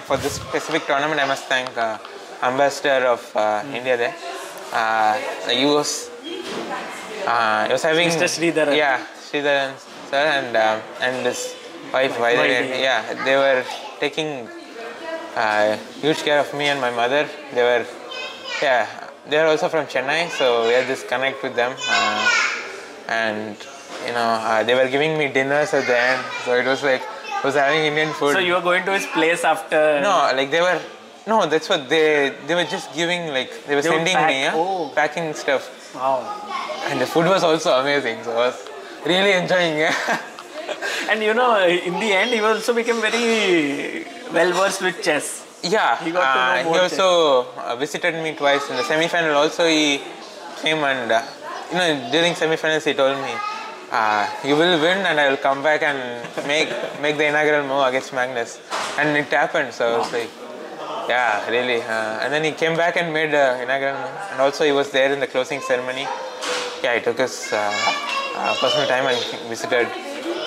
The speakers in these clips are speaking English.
For this specific tournament, I must thank uh, ambassador of uh, India there. Uh, he was uh, he was having Mr. Sridharan. Yeah, Sridharan sir and um, and his wife. Yeah, they were taking uh, huge care of me and my mother. They were yeah they are also from Chennai, so we had this connect with them. Uh, and you know uh, they were giving me dinners at the end, so it was like was having Indian food. So you were going to his place after. No, like they were. No, that's what they they were just giving like they were They sending pack, me, yeah, oh. packing stuff, Wow. and the food was also amazing. So I was really enjoying it. And you know, in the end, he also became very well versed with chess. yeah, He got to know uh, he also uh, visited me twice in the semi-final. Also, he came and uh, you know during semi-finals he told me. Uh, you will win and I will come back and make make the inaugural move against Magnus, and it happened. So I was like, Yeah, really. Uh, and then he came back and made uh, inaugural, move. and also he was there in the closing ceremony. Yeah, he took his uh, uh, personal time and visited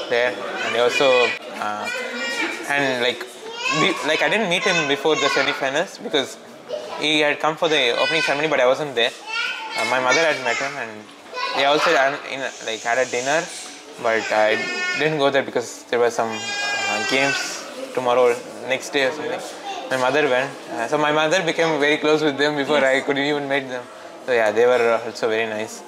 there, and he also uh, and like like I didn't meet him before the semi-finals because he had come for the opening ceremony, but I wasn't there. Uh, my mother had met him, and they also had, in, like had a dinner, but I didn't go there because there were some uh, games tomorrow, next day or something. My mother went, uh, so my mother became very close with them before I could even meet them. So yeah, they were also very nice.